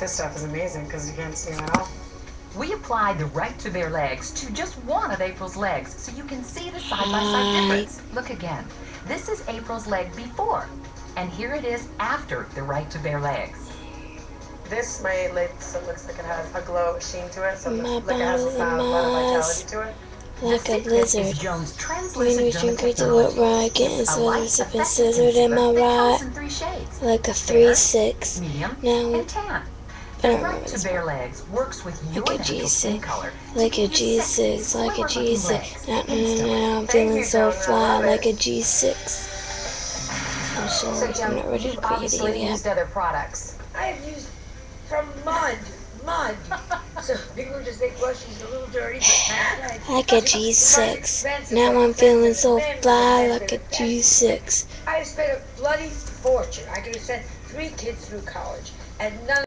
This stuff is amazing because you can't see them at all. We applied the right to bare legs to just one of April's legs so you can see the side-by-side difference. Look again. This is April's leg before, and here it is after the right to bare legs. This my leg so looks like it has a glow sheen to it, so it My looks like it has a lot of mass. vitality to it. Like a Secret blizzard. Jones' When translucent we dermal drink it to technology. what right, getting It's a so light, there's a effective scissored in my concealer that right. comes in three shades. Like a 3-6. medium, Now, and tan. I don't right remember to bare legs works with Like a natural skin G6. like a give you sexy, G6, like a slimmer-looking G6. legs Now, mm, now, I'm Thank feeling so fly, like a G6. I'm So, sure Jim, I'm not ready to put your obviously video yet. used other products. I've used from mud, mud. so people just think, well, she's a little dirty, but not. Like a It's G6. Now I'm feeling so fly, like a expensive. G6. I spent a bloody fortune. I could have sent three kids through college, and none